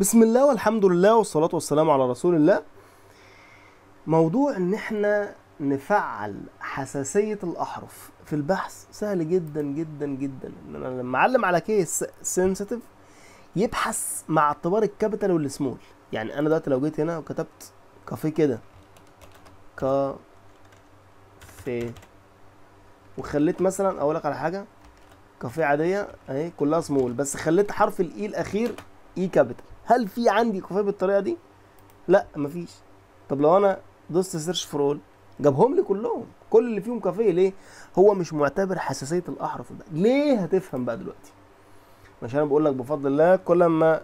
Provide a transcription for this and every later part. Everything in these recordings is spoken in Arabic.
بسم الله والحمد لله والصلاة والسلام على رسول الله. موضوع إن إحنا نفعل حساسية الأحرف في البحث سهل جدا جدا جدا. إن أنا لما أعلم على case sensitive يبحث مع اعتبار ال capital وال small يعني أنا دلوقتي لو جيت هنا وكتبت كافيه كده. كافيه. وخليت مثلا أقول لك على حاجة. كافيه عادية أهي كلها سمول بس خليت حرف ال E الأخير E capital هل في عندي كافيه بالطريقة دي؟ لا مفيش. طب لو أنا دوست search for all جابهم لي كلهم. كل اللي فيهم كافيه ليه؟ هو مش معتبر حساسية الأحرف ده. ليه هتفهم بقى دلوقتي؟ مش أنا بقول لك بفضل الله كل ما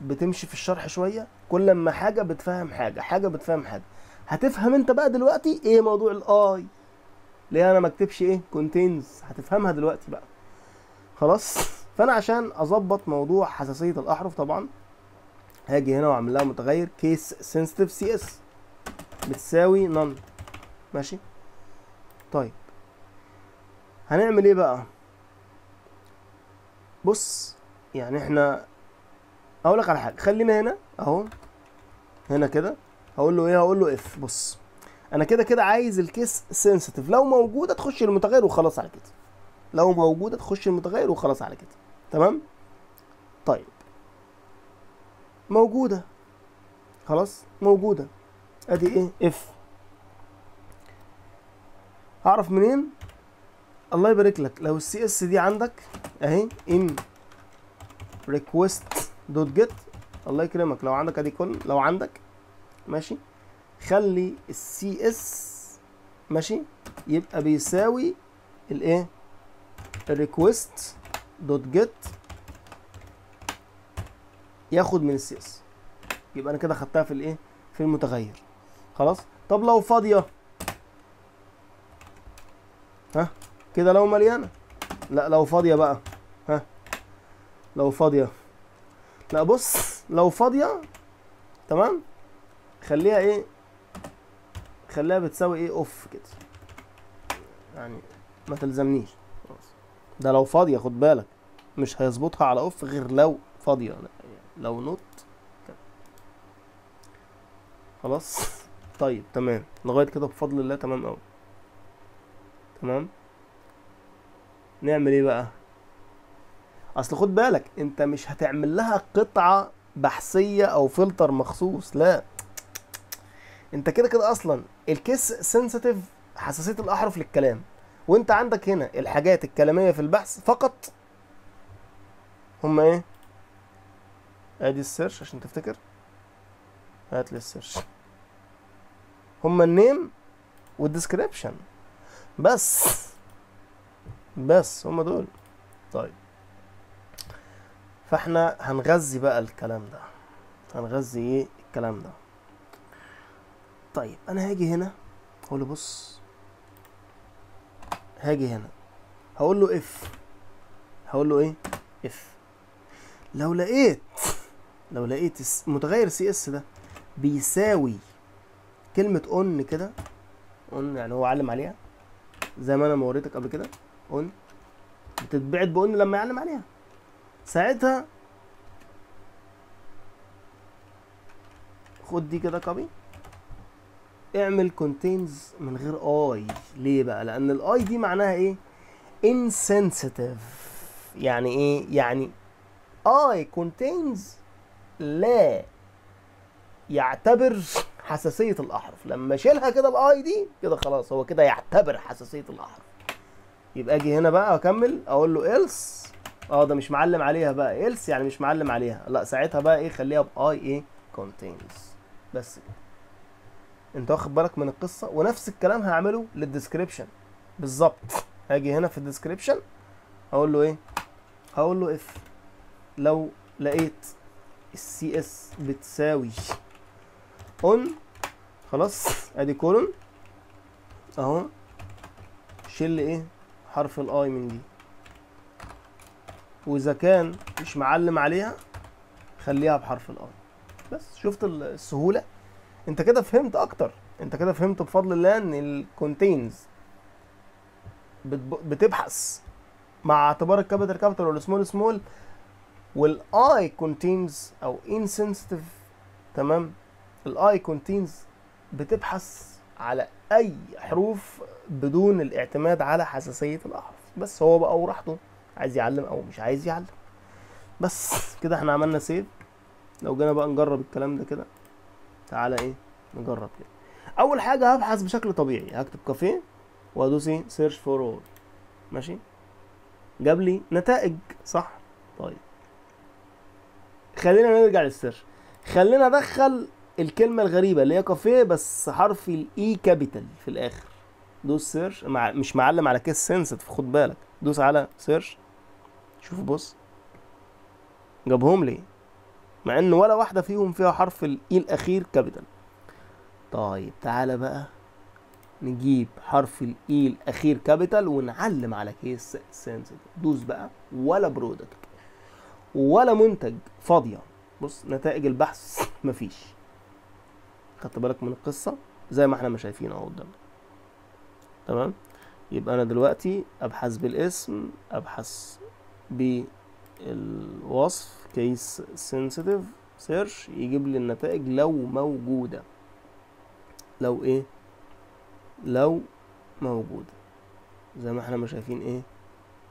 بتمشي في الشرح شوية كل ما حاجة بتفهم حاجة حاجة بتفهم حاجة. هتفهم أنت بقى دلوقتي إيه موضوع ال i ليه أنا ما اكتبش إيه؟ contains هتفهمها دلوقتي بقى. خلاص؟ فأنا عشان أظبط موضوع حساسية الأحرف طبعا هاجي هنا واعمل لها متغير case sensitive cs بتساوي None ماشي؟ طيب. هنعمل إيه بقى؟ بص يعني إحنا أقول لك على حاجة. خلينا هنا أهو. هنا كده. هقول له إيه؟ هقول له if بص. أنا كده كده عايز ال case sensitive لو موجوده تخش المتغير وخلاص على كده. لو موجوده تخش المتغير وخلاص على كده. تمام؟ طيب. موجودة. خلاص؟ موجودة. أدي إيه؟ if هعرف منين؟ الله يبارك لك. لو ال cs دي عندك أهي in request dot GET الله يكرمك. لو عندك أدي كل لو عندك. ماشي؟ خلي ال cs ماشي؟ يبقى بيساوي الايه ال request dot GET ياخد من ال cs. يبقى أنا كده خدتها في الإيه؟ في المتغير. خلاص؟ طب لو فاضية. ها؟ كده لو مليانة. لا لو فاضية بقى. ها؟ لو فاضية. لا بص لو فاضية تمام؟ خليها إيه؟ خليها بتساوي إيه؟ off كده. يعني ما تلزمنيش. ده لو فاضية خد بالك. مش هيظبطها على off غير لو فاضية. لو not. خلاص. طيب تمام. لغاية كده بفضل الله تمام قوي تمام؟ نعمل إيه بقى؟ أصل خد بالك أنت مش هتعمل لها قطعة بحثية أو فلتر مخصوص لا. أنت كده كده أصلا الكيس سنسيتيف حساسية الأحرف للكلام. وأنت عندك هنا الحاجات الكلامية في البحث فقط. هما إيه؟ ادي ال search عشان تفتكر. هات لي ال search. هما ال name وال description. بس بس هما دول. طيب. فاحنا هنغذي بقى الكلام ده. هنغذي إيه؟ الكلام ده. طيب أنا هاجي هنا. أقول له بص. هاجي هنا. هقول له if هقول له إيه؟ if لو لقيت لو لقيت متغير CS ده بيساوي كلمة on كده. on يعني هو علم عليها. زي ما أنا ما وريتك قبل كده. on بتتبعت ب on لما يعلم عليها. ساعتها خد دي كده copy اعمل contains من غير i ليه بقى؟ لأن ال i دي معناها إيه؟ insensitive. يعني إيه؟ يعني i contains لا يعتبر حساسية الأحرف. لما أشيلها كده ال i دي كده خلاص هو كده يعتبر حساسية الأحرف. يبقى أجي هنا بقى أكمل أقول له else. آه ده مش معلم عليها بقى. else يعني مش معلم عليها. لا ساعتها بقى إيه خليها ب i إيه contains. بس كده. أنت واخد بالك من القصة؟ ونفس الكلام هعمله لل description. بالظبط. هاجي هنا في ال description هقول له إيه؟ هقول له if لو لقيت ال CS بتساوي on خلاص أدي colon أهو. شيل إيه؟ حرف ال i من دي. وإذا كان مش معلم عليها خليها بحرف ال i بس شفت السهولة؟ أنت كده فهمت أكتر. أنت كده فهمت بفضل الله إن ال contains بتبحث مع اعتبار الكابيتال كابيتال والسمول سمول والاي contains أو insensitive تمام؟ ال i contains بتبحث على أي حروف بدون الاعتماد على حساسية الاحرف بس هو بقى وراحته عايز يعلم أو مش عايز يعلم. بس كده إحنا عملنا save لو جينا بقى نجرب الكلام ده كده تعالى إيه نجرب كده. أول حاجة هبحث بشكل طبيعي. هكتب كافيه وادوس إيه search for all ماشي؟ جاب لي نتائج صح؟ طيب. خلينا نرجع لل search خلينا ادخل الكلمة الغريبة اللي هي كافيه بس حرف ال e capital في الآخر. دوس search مع... مش معلم على case sensitive خد بالك. دوس على search شوف بص. جابهم لي. مع إن ولا واحدة فيهم فيها حرف ال e الأخير capital طيب تعالى بقى نجيب حرف ال e الأخير capital ونعلم على case sensitive دوس بقى. ولا product ولا منتج فاضية. بص نتائج البحث مفيش. خدت بالك من القصة؟ زي ما إحنا ما شايفين اهو قدامنا تمام؟ يبقى أنا دلوقتي ابحث بالاسم ابحث بالوصف case sensitive search يجيب لي النتائج لو موجودة. لو إيه؟ لو موجودة. زي ما إحنا ما شايفين إيه؟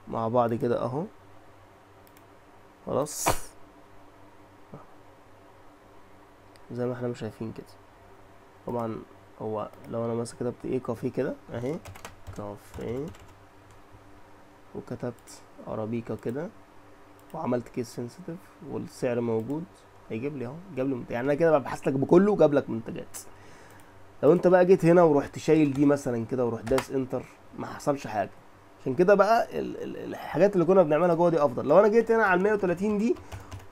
مع بعض كده اهو. خلاص. زي ما إحنا ما شايفين كده. طبعا هو لو أنا مثلا كتبت إيه كافيه كده أهي. كافيه. وكتبت أرابيكا كده. وعملت case sensitive والسعر موجود. هيجيب لي أهو. جاب لي يعني أنا كده ببحث لك بكله وجاب لك منتجات. لو أنت بقى جيت هنا ورحت شايل دي مثلا كده ورحت داس enter ما حصلش حاجة. عشان كده بقى ال ال الحاجات اللي كنا بنعملها جوه دي أفضل. لو أنا جيت هنا على ال 130 دي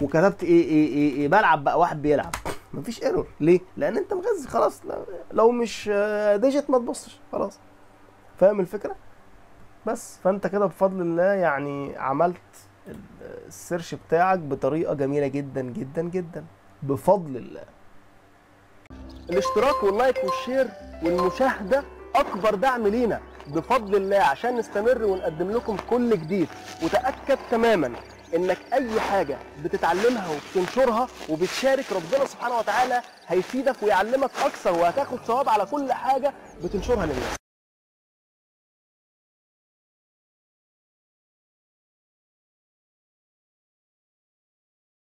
وكتبت إيه إيه إيه, إيه بلعب بقى واحد بيلعب. مفيش error ليه؟ لأن أنت مغذي خلاص. لو مش digit ما تبصش خلاص. فاهم الفكرة؟ بس. فأنت كده بفضل الله يعني عملت ال search بتاعك بطريقة جميلة جدا جدا جدا. بفضل الله. الاشتراك وال like وال share والمشاهدة أكبر دعم لينا. بفضل الله عشان نستمر ونقدم لكم كل جديد. وتأكد تماما إنك أي حاجة بتتعلمها وبتنشرها وبتشارك ربنا سبحانه وتعالى هيفيدك ويعلمك أكثر وهتاخد ثواب على كل حاجة بتنشرها للناس.